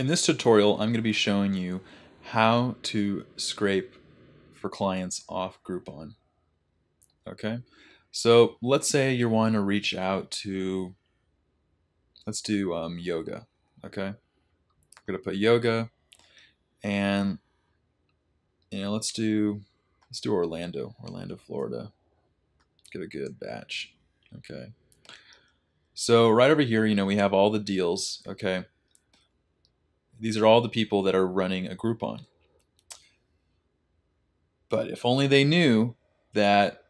In this tutorial, I'm going to be showing you how to scrape for clients off Groupon. Okay, so let's say you want to reach out to, let's do um, yoga. Okay, I'm going to put yoga, and you know, let's do let's do Orlando, Orlando, Florida. Get a good batch. Okay. So right over here, you know, we have all the deals. Okay these are all the people that are running a Groupon. But if only they knew that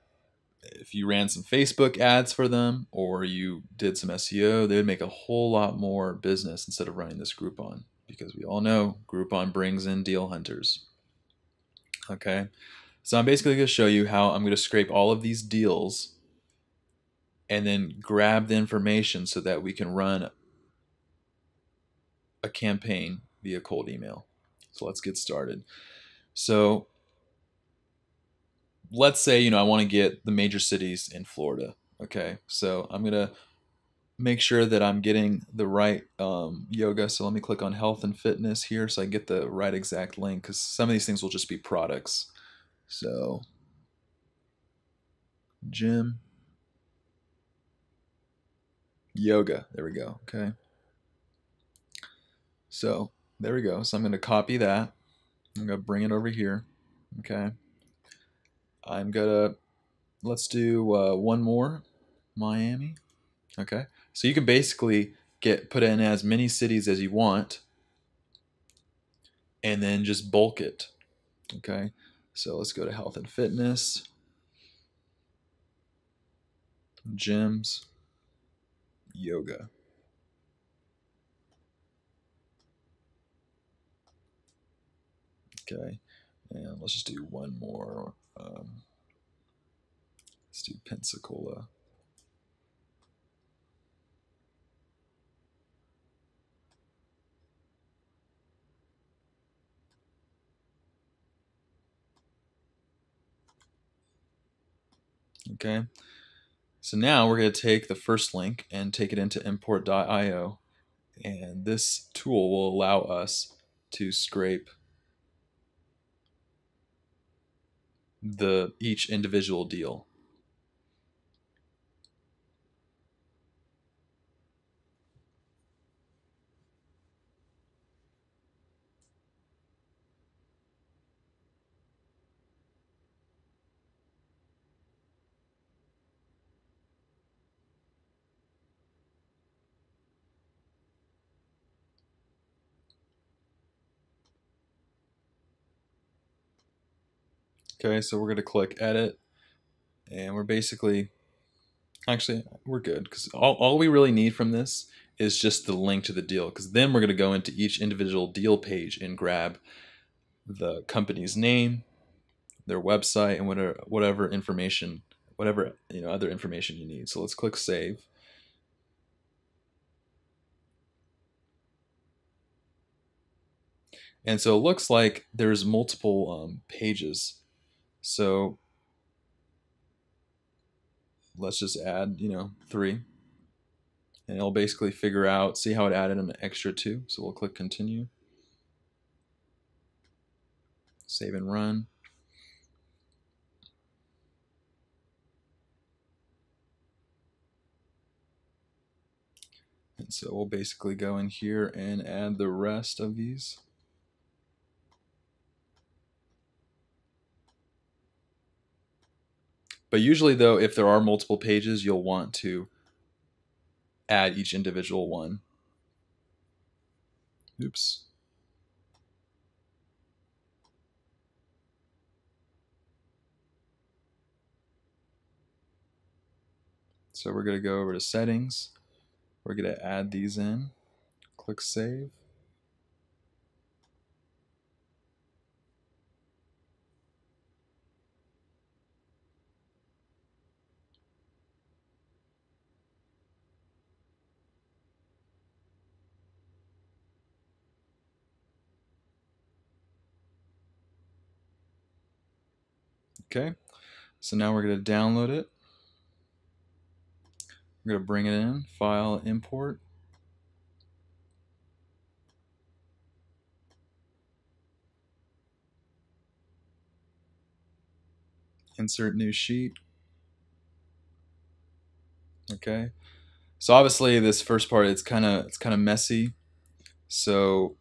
if you ran some Facebook ads for them or you did some SEO, they would make a whole lot more business instead of running this Groupon because we all know Groupon brings in deal hunters. Okay, so I'm basically going to show you how I'm going to scrape all of these deals and then grab the information so that we can run a campaign via cold email. So let's get started. So let's say, you know, I want to get the major cities in Florida. Okay. So I'm going to make sure that I'm getting the right um, yoga. So let me click on health and fitness here so I get the right exact link because some of these things will just be products. So gym, yoga. There we go. Okay. So there we go. So I'm going to copy that. I'm going to bring it over here. Okay. I'm going to, let's do uh, one more, Miami. Okay. So you can basically get put in as many cities as you want and then just bulk it. Okay. So let's go to health and fitness, gyms, yoga. Okay, and let's just do one more. Um, let's do Pensacola. Okay, so now we're going to take the first link and take it into import.io, and this tool will allow us to scrape the each individual deal. Okay, so we're going to click edit and we're basically, actually, we're good because all, all we really need from this is just the link to the deal because then we're going to go into each individual deal page and grab the company's name, their website, and whatever, whatever information, whatever you know other information you need. So let's click save. And so it looks like there's multiple um, pages so let's just add, you know, three. And it'll basically figure out, see how it added an extra two. So we'll click continue. Save and run. And so we'll basically go in here and add the rest of these. But usually, though, if there are multiple pages, you'll want to add each individual one. Oops. So we're going to go over to settings. We're going to add these in. Click save. Okay, so now we're going to download it. We're going to bring it in, file, import. Insert new sheet. Okay, so obviously this first part it's kind of it's kind of messy. So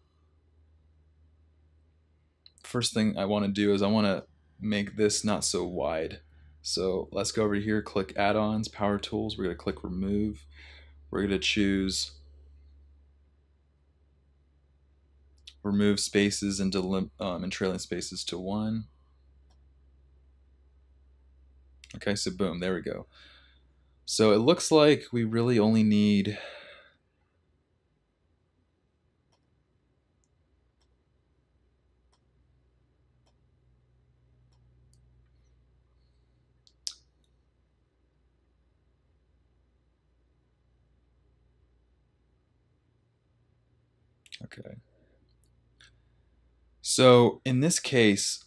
first thing I want to do is I want to make this not so wide. So let's go over here, click add-ons, power tools. We're going to click remove. We're going to choose remove spaces and, um, and trailing spaces to one. Okay, so boom, there we go. So it looks like we really only need Okay. So in this case,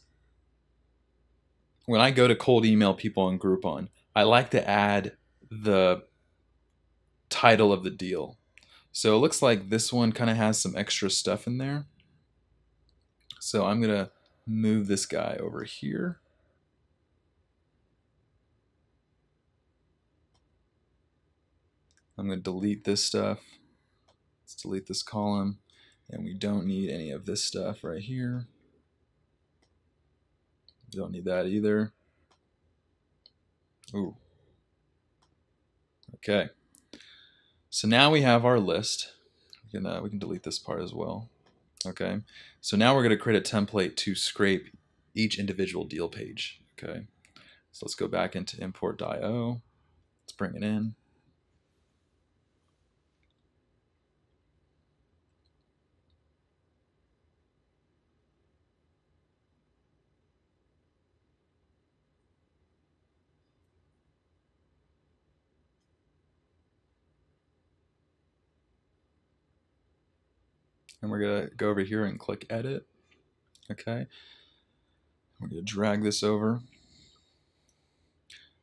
when I go to cold email people on Groupon, I like to add the title of the deal. So it looks like this one kind of has some extra stuff in there. So I'm going to move this guy over here. I'm going to delete this stuff. Let's delete this column. And we don't need any of this stuff right here. Don't need that either. Ooh. Okay. So now we have our list. We can, uh, we can delete this part as well. Okay. So now we're going to create a template to scrape each individual deal page. Okay. So let's go back into import.io. Let's bring it in. and we're going to go over here and click edit. Okay. We're going to drag this over.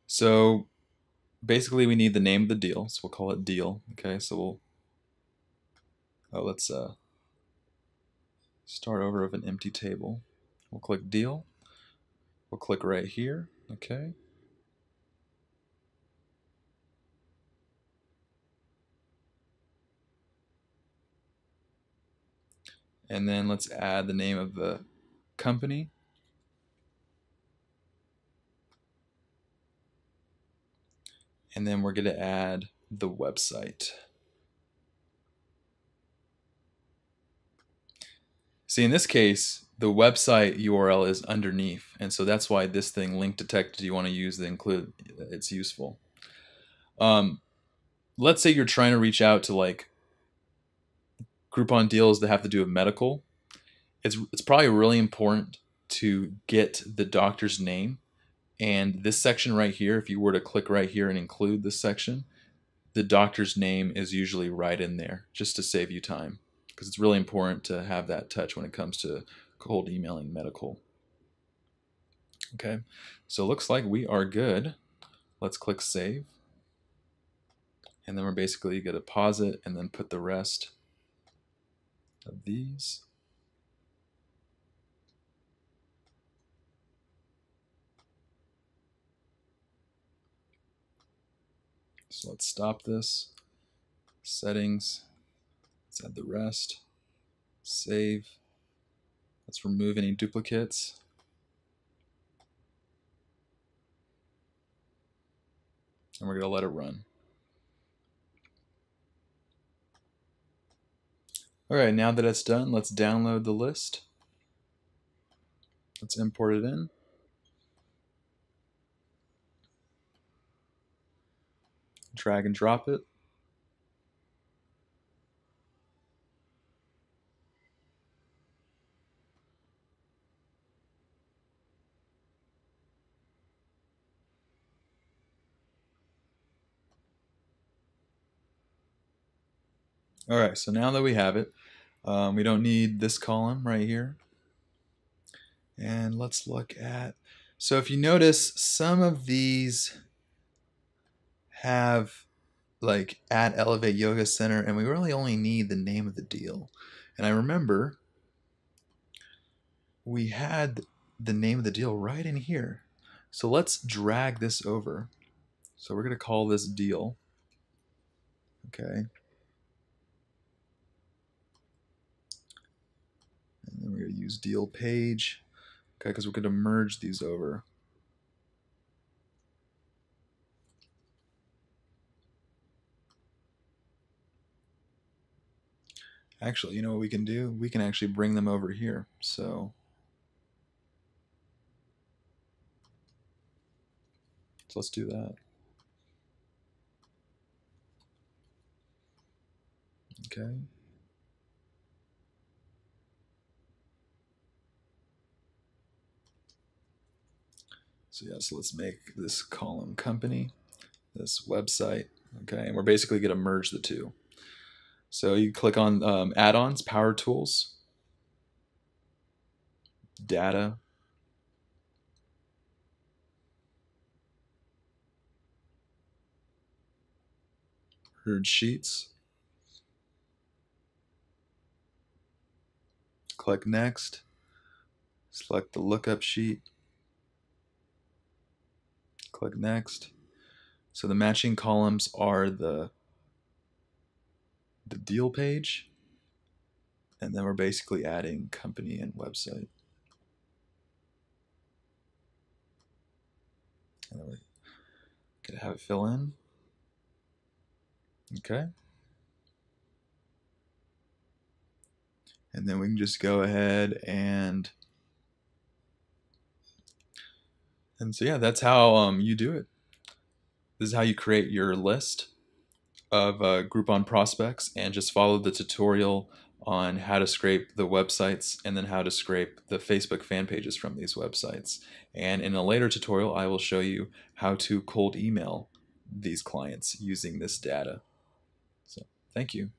So basically we need the name of the deal. So we'll call it deal. Okay. So we'll, oh, let's uh, start over of an empty table. We'll click deal. We'll click right here. Okay. And then let's add the name of the company. And then we're going to add the website. See, in this case, the website URL is underneath. And so that's why this thing, link detected, you want to use the include, it's useful. Um, let's say you're trying to reach out to like Groupon deals that have to do with medical, it's it's probably really important to get the doctor's name. And this section right here, if you were to click right here and include this section, the doctor's name is usually right in there just to save you time because it's really important to have that touch when it comes to cold emailing medical. Okay, so it looks like we are good. Let's click save. And then we're basically going to pause it and then put the rest of these. So let's stop this. Settings. Let's add the rest. Save. Let's remove any duplicates. And we're going to let it run. All right, now that it's done, let's download the list. Let's import it in. Drag and drop it. All right, so now that we have it, um, we don't need this column right here. And let's look at, so if you notice, some of these have like at Elevate Yoga Center, and we really only need the name of the deal. And I remember we had the name of the deal right in here. So let's drag this over. So we're going to call this deal. Okay. And then we're going to use deal page. Okay, because we're going to merge these over. Actually, you know what we can do? We can actually bring them over here. So, so let's do that. Okay. So yeah, so let's make this column company, this website, okay, and we're basically going to merge the two. So you click on um, add-ons, power tools, data, merge sheets, click next, select the lookup sheet, click next. So the matching columns are the the deal page, and then we're basically adding company and website. And then we're gonna have it fill in. Okay. And then we can just go ahead and and so yeah, that's how um, you do it. This is how you create your list of uh, Groupon prospects and just follow the tutorial on how to scrape the websites and then how to scrape the Facebook fan pages from these websites. And in a later tutorial, I will show you how to cold email these clients using this data. So thank you.